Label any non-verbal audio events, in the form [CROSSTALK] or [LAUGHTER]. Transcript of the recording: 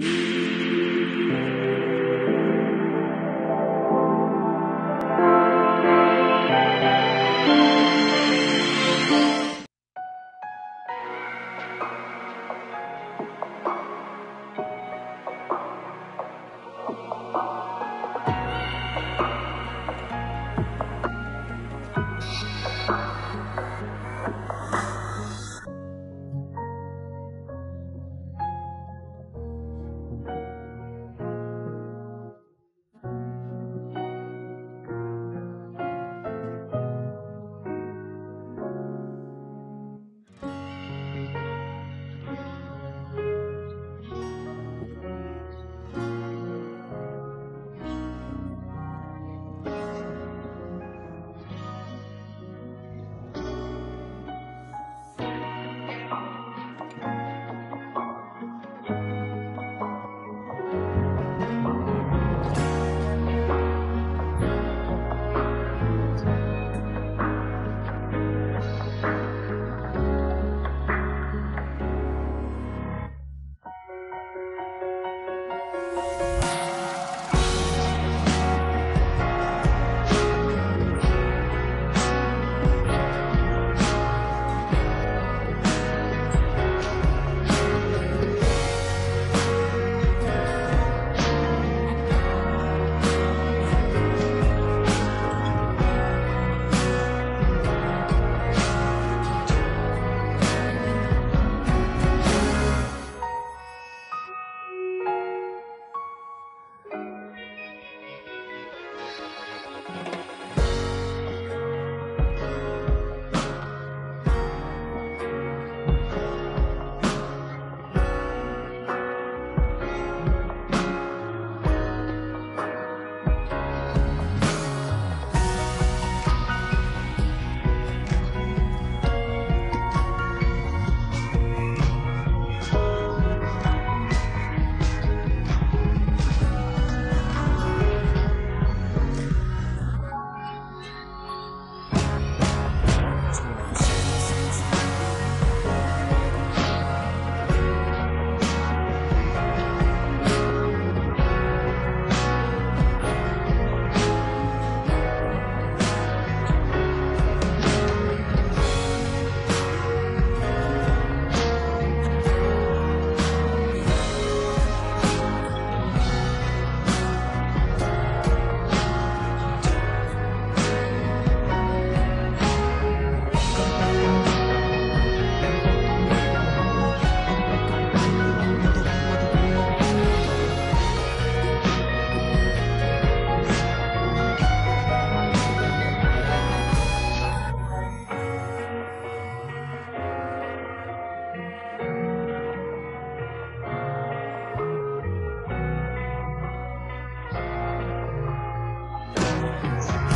you [LAUGHS] Bye.